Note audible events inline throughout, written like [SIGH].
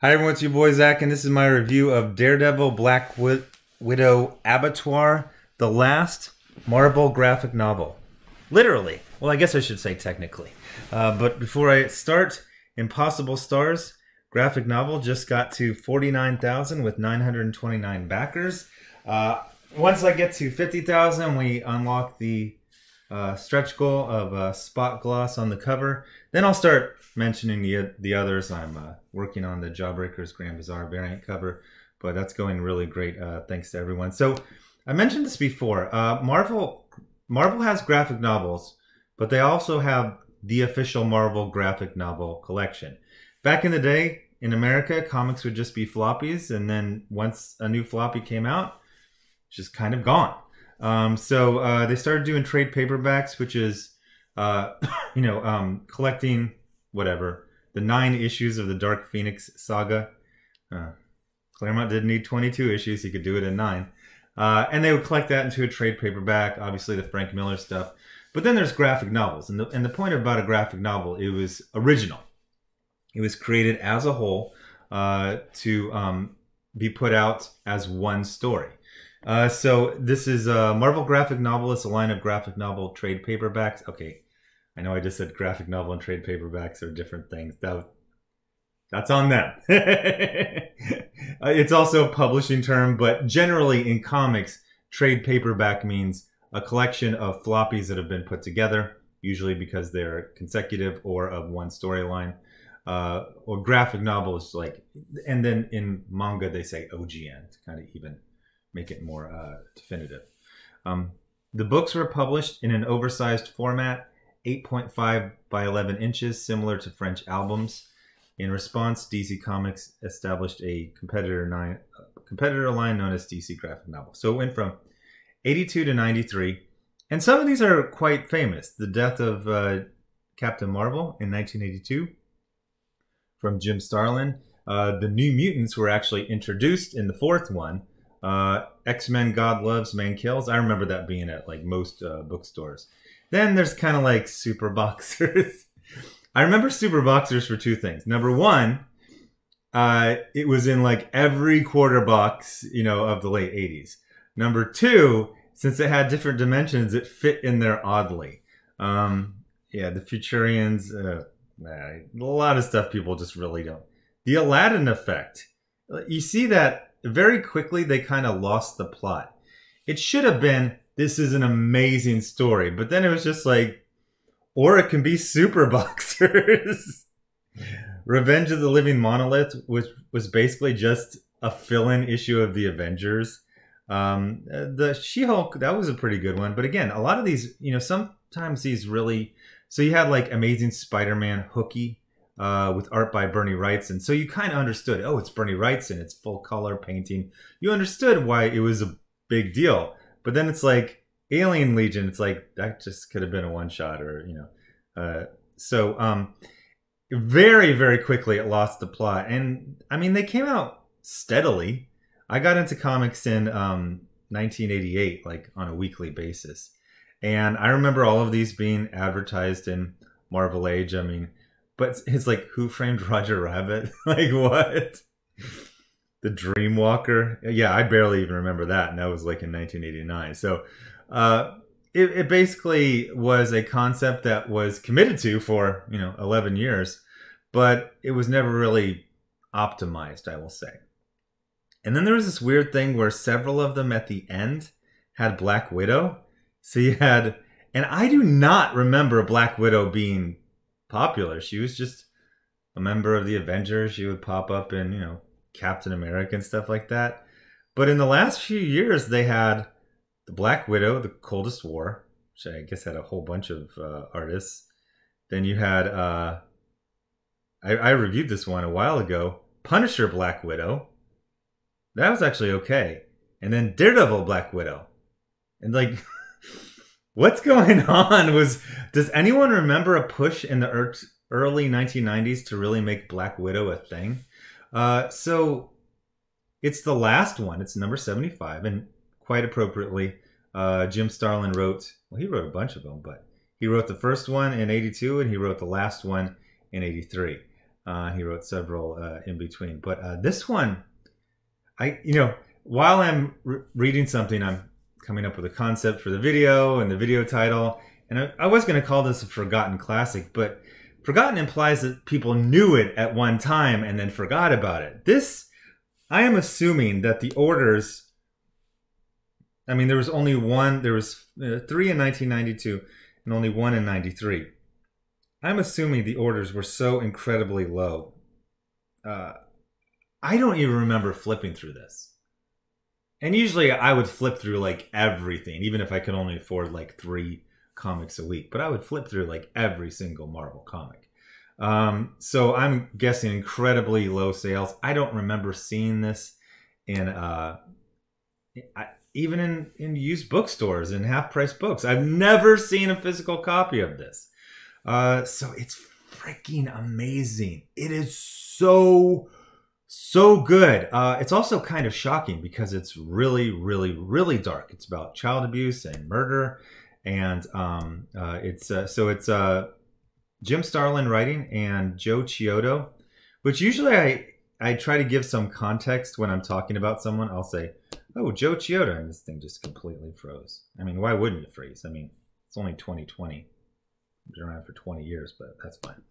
Hi everyone, it's your boy Zack, and this is my review of Daredevil Black Wi- Widow Abattoir, the last Marvel graphic novel. Literally. Well, I guess I should say technically. Uh, but before I start, Impossible Stars graphic novel just got to 49,000 with 929 backers. Uh, once I get to 50,000, we unlock the uh, stretch goal of uh, spot gloss on the cover. Then I'll start mentioning the the others. I'm uh, working on the Jawbreakers Grand Bizarre variant cover, but that's going really great. Uh, thanks to everyone. So I mentioned this before. Uh, Marvel Marvel has graphic novels, but they also have the official Marvel graphic novel collection. Back in the day, in America, comics would just be floppies, and then once a new floppy came out, it's just kind of gone. Um, so uh, they started doing trade paperbacks, which is, uh, [COUGHS] you know, um, collecting whatever the nine issues of the Dark Phoenix saga. Uh, Claremont didn't need 22 issues; he could do it in nine. Uh, and they would collect that into a trade paperback. Obviously, the Frank Miller stuff. But then there's graphic novels, and the and the point about a graphic novel, it was original. It was created as a whole uh, to um, be put out as one story. Uh, so this is a Marvel graphic novel. It's a line of graphic novel trade paperbacks. Okay, I know I just said graphic novel and trade paperbacks are different things. That that's on them. [LAUGHS] it's also a publishing term, but generally in comics, trade paperback means a collection of floppies that have been put together, usually because they're consecutive or of one storyline. Uh, or graphic novels like, and then in manga they say OGN to kind of even make it more uh, definitive. Um, the books were published in an oversized format, 8.5 by 11 inches, similar to French albums. In response, DC Comics established a competitor, nine, competitor line known as DC Graphic Novel. So it went from 82 to 93. And some of these are quite famous. The death of uh, Captain Marvel in 1982 from Jim Starlin. Uh, the New Mutants were actually introduced in the fourth one. Uh, X Men God Loves, Man Kills. I remember that being at like most uh, bookstores. Then there's kind of like super boxers. [LAUGHS] I remember super boxers for two things. Number one, uh, it was in like every quarter box, you know, of the late 80s. Number two, since it had different dimensions, it fit in there oddly. Um, yeah, the Futurians, uh, a lot of stuff people just really don't. The Aladdin effect. You see that very quickly they kind of lost the plot. It should have been this is an amazing story, but then it was just like, or it can be super boxers. [LAUGHS] Revenge of the Living Monolith which was basically just a fill-in issue of the Avengers. Um, the She-Hulk that was a pretty good one, but again, a lot of these, you know, sometimes these really. So you had like Amazing Spider-Man, Hooky, uh, with art by Bernie Wrightson. So you kind of understood, oh, it's Bernie Wrightson, it's full color painting. You understood why it was a big deal. But then it's like Alien Legion, it's like that just could have been a one shot or, you know. Uh, so um, very, very quickly it lost the plot. And I mean, they came out steadily. I got into comics in um, 1988, like on a weekly basis. And I remember all of these being advertised in Marvel Age. I mean, but it's like Who Framed Roger Rabbit? [LAUGHS] like what? The Dreamwalker? Yeah, I barely even remember that, and that was like in 1989. So, uh, it, it basically was a concept that was committed to for you know 11 years, but it was never really optimized. I will say. And then there was this weird thing where several of them at the end had Black Widow. So you had, and I do not remember Black Widow being popular. She was just a member of the Avengers. She would pop up in, you know, Captain America and stuff like that. But in the last few years, they had the Black Widow, the Coldest War, which I guess had a whole bunch of uh, artists. Then you had, uh, I, I reviewed this one a while ago, Punisher Black Widow. That was actually okay. And then Daredevil Black Widow. And like, [LAUGHS] what's going [LAUGHS] on? Was does anyone remember a push in the early 1990s to really make Black Widow a thing? Uh, so it's the last one. It's number 75, and quite appropriately, uh, Jim Starlin wrote. Well, he wrote a bunch of them, but he wrote the first one in '82, and he wrote the last one in '83. Uh, he wrote several uh, in between, but uh, this one, I you know, while I'm re- reading something, I'm coming up with a concept for the video and the video title, and I, I was going to call this a forgotten classic, but forgotten implies that people knew it at one time and then forgot about it. This, I am assuming that the orders. I mean, there was only one. There was uh, three in 1992 and only one in 93. I'm assuming the orders were so incredibly low. Uh, I don't even remember flipping through this. And usually I would flip through like everything, even if I could only afford like three comics a week. But I would flip through like every single Marvel comic. Um, so I'm guessing incredibly low sales. I don't remember seeing this in uh, I, even in, in used bookstores and half price books. I've never seen a physical copy of this. Uh, so it's freaking amazing. It is so, so good. Uh, it's also kind of shocking because it's really, really, really dark. It's about child abuse and murder. And um, uh, it's uh, so it's uh, Jim Starlin writing and Joe Chiodo, which usually I I try to give some context when I'm talking about someone. I'll say, "Oh, Joe Chiodo," and this thing just completely froze. I mean, why wouldn't it freeze? I mean, it's only 2020 I've been around for 20 years, but that's fine.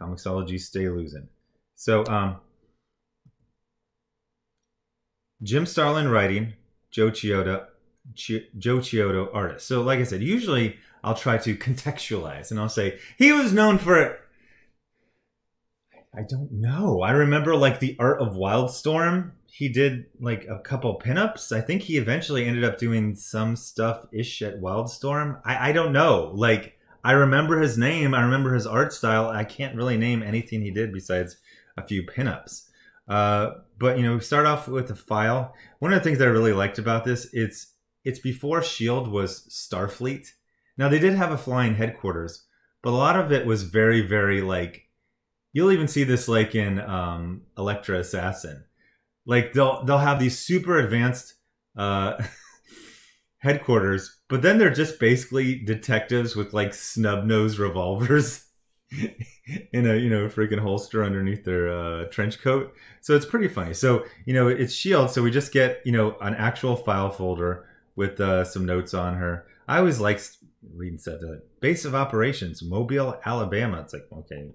Comixology, stay losing. So, um, Jim Starlin writing, Joe Chiodo, Ch- Joe Chiodo artist. So, like I said, usually I'll try to contextualize and I'll say he was known for. I don't know. I remember like the art of Wildstorm. He did like a couple pinups. I think he eventually ended up doing some stuff ish at Wildstorm. I, I don't know. Like I remember his name. I remember his art style. I can't really name anything he did besides a few pinups. Uh, but you know, start off with a file. One of the things that I really liked about this, it's it's before Shield was Starfleet. Now they did have a flying headquarters, but a lot of it was very, very like. You'll even see this like in um, Elektra Assassin. Like they'll they'll have these super advanced uh, [LAUGHS] headquarters, but then they're just basically detectives with like snub nose revolvers [LAUGHS] [LAUGHS] in a you know freaking holster underneath their uh, trench coat. So it's pretty funny. So you know it's Shield, so we just get you know an actual file folder with uh, some notes on her. I always like reading stuff. Like, Base of operations, Mobile, Alabama. It's like okay,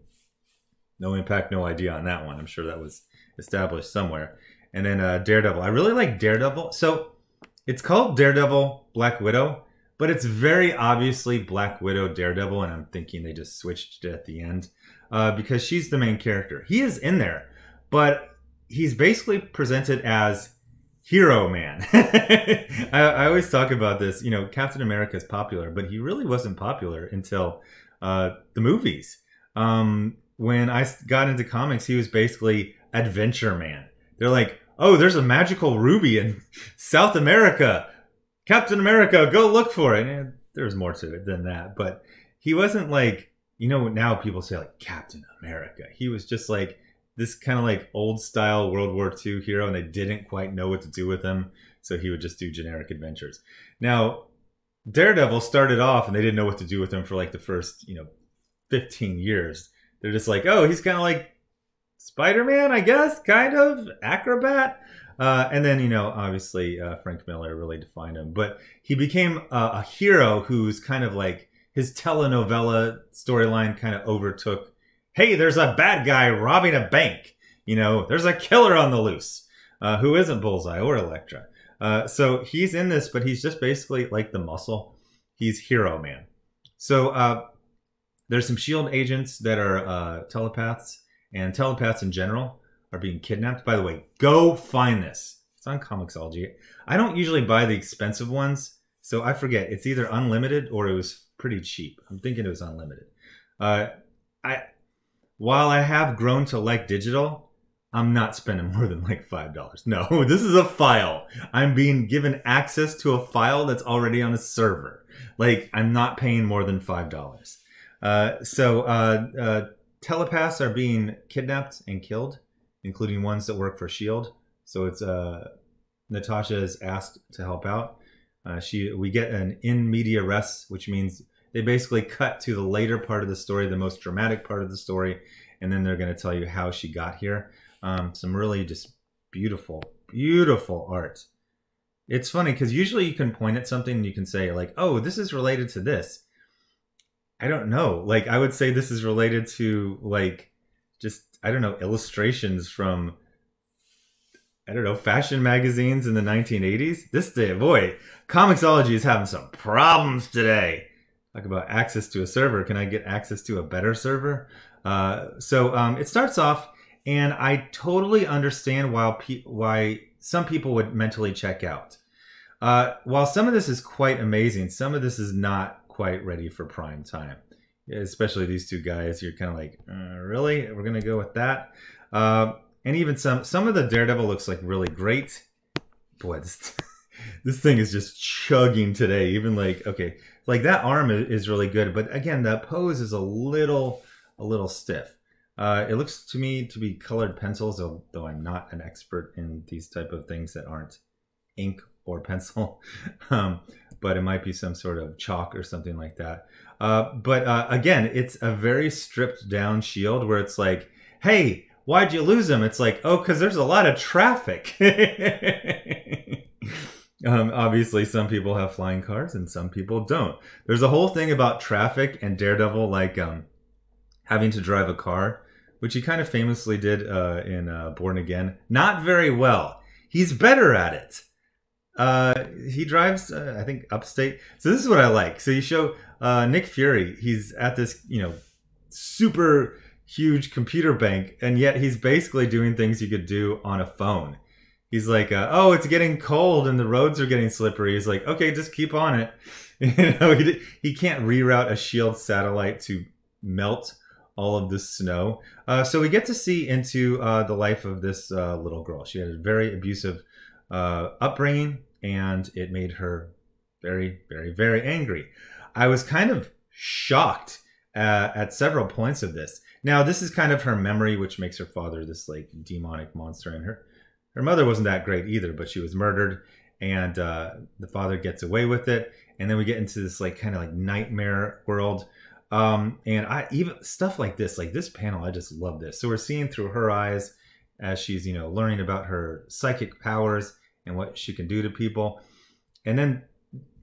no impact, no idea on that one. I'm sure that was established somewhere. And then uh, Daredevil. I really like Daredevil. So it's called Daredevil Black Widow, but it's very obviously Black Widow Daredevil, and I'm thinking they just switched it at the end uh, because she's the main character. He is in there, but he's basically presented as Hero Man. [LAUGHS] I, I, always talk about this. You know, Captain America is popular, but he really wasn't popular until uh, the movies. Um, when I got into comics, he was basically Adventure Man. They're like, oh, there's a magical ruby in [LAUGHS] South America. Captain America, go look for it. And there's more to it than that. But he wasn't like, you know, now people say like Captain America. He was just like this kind of like old style World War II hero, and they didn't quite know what to do with him. So he would just do generic adventures. Now, Daredevil started off and they didn't know what to do with him for like the first, you know, 15 years. They're just like, oh, he's kind of like Spider-Man, I guess, kind of acrobat. Uh, and then, you know, obviously uh, Frank Miller really defined him, but he became uh, a hero who's kind of like his telenovela storyline kind of overtook. Hey, there's a bad guy robbing a bank. You know, there's a killer on the loose uh, who isn't Bullseye or Elektra. Uh, so he's in this, but he's just basically like the muscle. He's hero man. So uh, there's some shield agents that are telepaths and telepaths in general are being kidnapped. By the way, go find this. It's on Comixology. I don't usually buy the expensive ones, so I forget. It's either unlimited or it was pretty cheap. I'm thinking it was unlimited. Uh, I while I have grown to like digital, I'm not spending [LAUGHS] more than like five dollars. No, [LAUGHS] this is a file. I'm being given access to a file that's already on a server. Like I'm not paying more than five dollars. Uh, so uh, uh telepaths are being kidnapped and killed, including ones that work for Shield. So it's uh, Natasha is asked to help out. Uh, she we get an in media res, which means they basically cut to the later part of the story, the most dramatic part of the story, and then they're going to tell you how she got here. Um, some really just beautiful, beautiful art. It's funny because usually you can point at something and you can say like, "Oh, this is related to this." I don't know. Like I would say this is related to like just I don't know illustrations from I don't know fashion magazines in the 1980s. This day, boy, Comixology is having some problems today. Talk about access to a server. Can I get access to a better server? Uh, so um, it starts off, and I totally understand why why some people would mentally check out. Uh, while some of this is quite amazing, some of this is not quite ready for prime time. Especially these two guys, you're kind of like, uh, really? We're gonna go with that. Uh, and even some some of the Daredevil looks like really great. Boy, this [LAUGHS] this thing is just chugging today. Even like okay, like that arm is really good, but again, that pose is a little a little stiff. Uh, it looks to me to be colored pencils, although I'm not an expert in these type of things that aren't ink or [LAUGHS] pencil. um, but it might be some sort of chalk or something like that. Uh, but uh, again, it's a very stripped down shield where it's like, hey, why'd you lose him? It's like, oh, because there's a lot of traffic. [LAUGHS] um, obviously, some people have flying cars and some people don't. There's a whole thing about traffic and Daredevil, like um, having to drive a car, which he kind of famously did uh, in uh, Born Again. Not very well. He's better at it. Uh, he drives, uh, I think, upstate. So this is what I like. So you show uh, Nick Fury. He's at this, you know, super huge computer bank, and yet he's basically doing things you could do on a phone. He's like, uh, "Oh, it's getting cold and the roads are getting slippery." He's like, "Okay, just keep on it." [LAUGHS] you know, he, he can't reroute a Shield satellite to melt all of the snow. Uh, so we get to see into uh, the life of this uh, little girl. She had a very abusive uh, upbringing, and it made her very, very, very angry. I was kind of shocked uh, at several points of this. Now, this is kind of her memory, which makes her father this like demonic monster, and her her mother wasn't that great either, but she was murdered, and uh, the father gets away with it, and then we get into this like kind of like nightmare world. Um, and I even stuff like this, like this panel, I just love this. So we're seeing through her eyes as she's you know learning about her psychic powers and what she can do to people. And then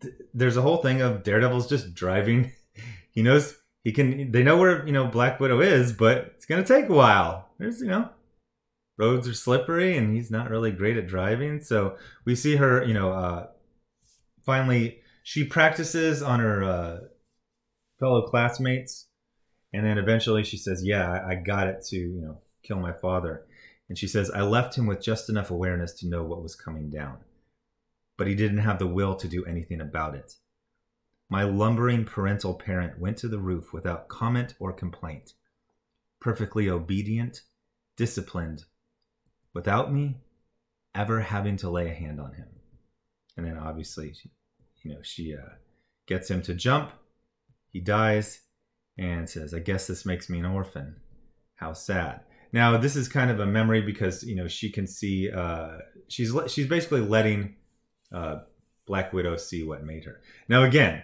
th- there's a whole thing of Daredevil's just driving. [LAUGHS] he knows he can. They know where you know Black Widow is, but it's gonna take a while. There's you know roads are slippery, and he's not really great at driving. So we see her, you know, uh, finally she practices on her uh, fellow classmates, and then eventually she says, "Yeah, I, I got it to you know kill my father." And she says, I left him with just enough awareness to know what was coming down, but he didn't have the will to do anything about it. My lumbering parental parent went to the roof without comment or complaint, perfectly obedient, disciplined, without me ever having to lay a hand on him. And then obviously, you know, she uh, gets him to jump. He dies and says, I guess this makes me an orphan. How sad. Now this is kind of a memory because you know she can see uh, she's she's basically letting uh, Black Widow see what made her. Now again,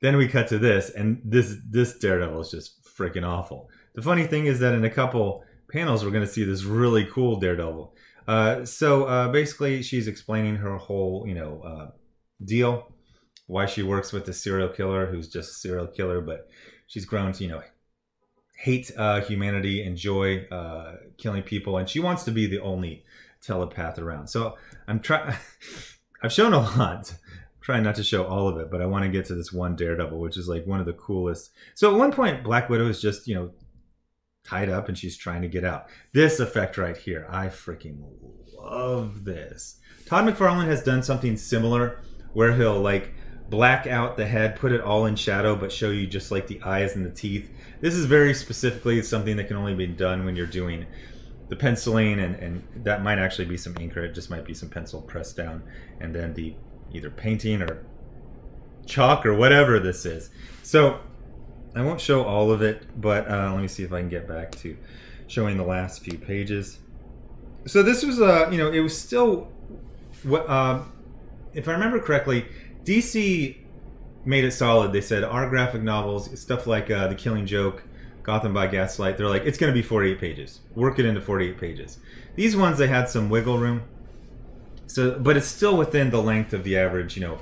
then we cut to this, and this this Daredevil is just freaking awful. The funny thing is that in a couple panels we're going to see this really cool Daredevil. Uh, so uh, basically, she's explaining her whole you know uh, deal, why she works with the serial killer who's just a serial killer, but she's grown to you know hate uh, humanity, enjoy uh, killing people, and she wants to be the only telepath around. So I'm trying. [LAUGHS] I've shown a lot. Trying not to show all of it, but I want to get to this one Daredevil, which is like one of the coolest. So at one point, Black Widow is just you know tied up and she's trying to get out. This effect right here, I freaking love this. Todd McFarlane has done something similar where he'll like black out the head, put it all in shadow, but show you just like the eyes and the teeth. This is very specifically something that can only be done when you're doing the penciling, and, and that might actually be some ink, or it just might be some pencil pressed down, and then the either painting or chalk or whatever this is. So I won't show all of it, but uh, let me see if I can get back to showing the last few pages. So this was, uh, you know, it was still, what, uh, if I remember correctly, DC made it solid. They said our graphic novels, stuff like uh, The Killing Joke, Gotham by Gaslight. They're like, it's going to be 48 pages. Work it into 48 pages. These ones, they had some wiggle room. So, but it's still within the length of the average, you know,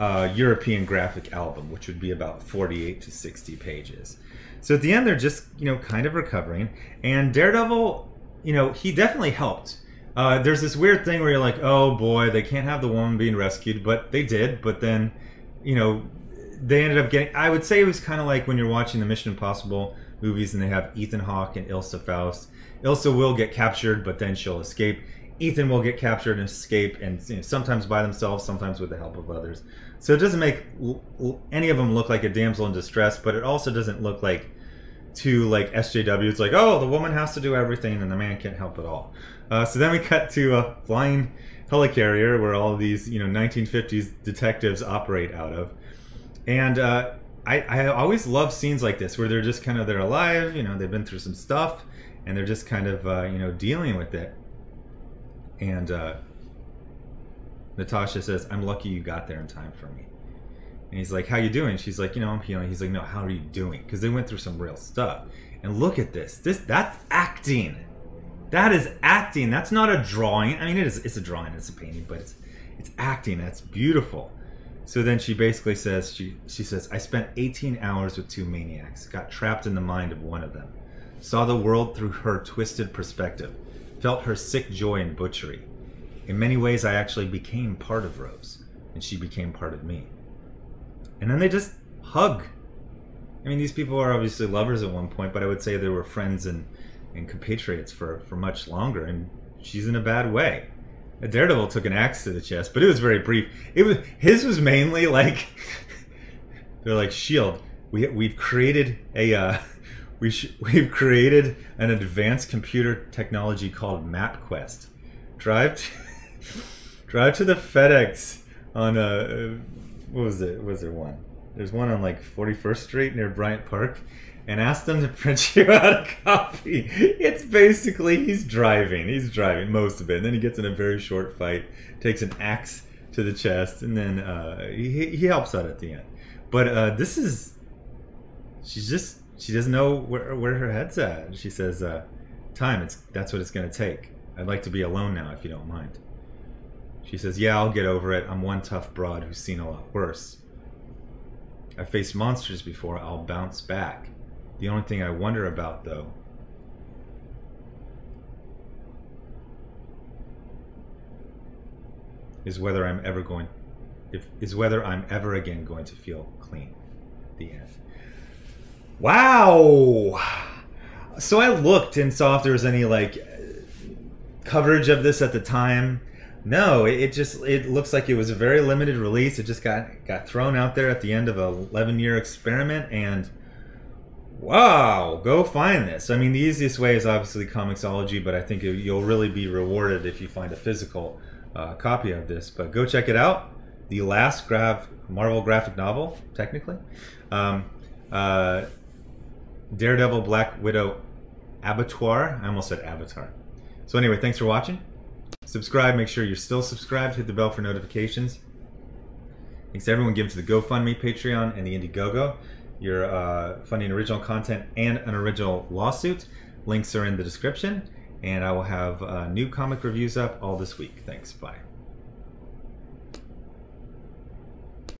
uh, European graphic album, which would be about 48 to 60 pages. So at the end, they're just, you know, kind of recovering. And Daredevil, you know, he definitely helped. Uh, there's this weird thing where you're like, oh boy, they can't have the woman being rescued, but they did. But then, you know, they ended up getting. I would say it was kind of like when you're watching the Mission Impossible movies and they have Ethan Hawke and Ilsa Faust. Ilsa will get captured, but then she'll escape. Ethan will get captured and escape, and you know, sometimes by themselves, sometimes with the help of others. So it doesn't make any of them look like a damsel in distress, but it also doesn't look like to like SJW. It's like, oh, the woman has to do everything, and the man can't help at all. Uh, so then we cut to a flying helicarrier where all these you know 1950s detectives operate out of, and uh, I, I always love scenes like this where they're just kind of they're alive, you know, they've been through some stuff, and they're just kind of uh, you know dealing with it. And uh, Natasha says, "I'm lucky you got there in time for me." And he's like, "How you doing?" She's like, "You know, I'm healing." He's like, "No, how are you doing?" Because they went through some real stuff. And look at this. This that's acting. That is acting. That's not a drawing. I mean, it is. It's a drawing. It's a painting, but it's it's acting. That's beautiful. So then she basically says she she says I spent 18 hours with two maniacs. Got trapped in the mind of one of them. Saw the world through her twisted perspective felt her sick joy in butchery. In many ways, I actually became part of Rose, and she became part of me. And then they just hug. I mean, these people are obviously lovers at one point, but I would say they were friends and, and compatriots for, for much longer, and she's in a bad way. A Daredevil took an axe to the chest, but it was very brief. It was his was mainly like [LAUGHS] they're like Shield. We we've created a uh, [LAUGHS] we sh- we've created an advanced computer technology called MapQuest. Drive to, [LAUGHS] drive to the FedEx on a uh, what was it? Was there one? There's one on like 41st Street near Bryant Park, and ask them to print [LAUGHS] you out a copy. It's basically he's driving. He's driving most of it, and then he gets in a very short fight, takes an axe to the chest, and then uh, he he helps out at the end. But uh, this is she's just she doesn't know where, where her head's at. She says, uh, "Time. It's that's what it's going to take. I'd like to be alone now, if you don't mind." She says, "Yeah, I'll get over it. I'm one tough broad who's seen a lot worse. I've faced monsters before. I'll bounce back. The only thing I wonder about, though." Is whether I'm ever going, if is whether I'm ever again going to feel clean. The end. Wow. So I looked and saw if there was any like coverage of this at the time. No, it, just it looks like it was a very limited release. It just got got thrown out there at the end of a 11 year experiment and wow, go find this. I mean, the easiest way is obviously Comixology, but I think you'll really be rewarded if you find a physical uh, copy of this. But go check it out. The last graph Marvel graphic novel, technically. Um, uh, Daredevil, Black Widow, Abattoir. I almost said Avatar. So anyway, thanks for watching. Subscribe. Make sure you're still subscribed. Hit the bell for notifications. Thanks everyone giving to the GoFundMe, Patreon, and the Indiegogo. You're uh, funding original content and an original lawsuit. Links are in the description. And I will have uh, new comic reviews up all this week. Thanks. Bye.